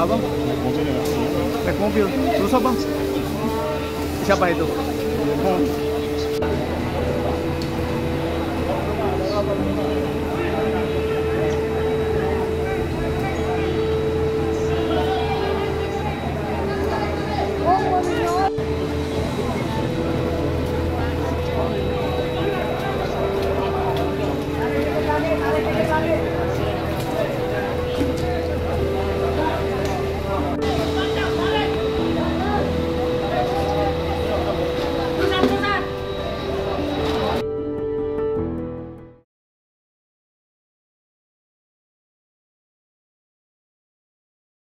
Abang? Naik mobil. Susah bang? Siapa itu? Hmm.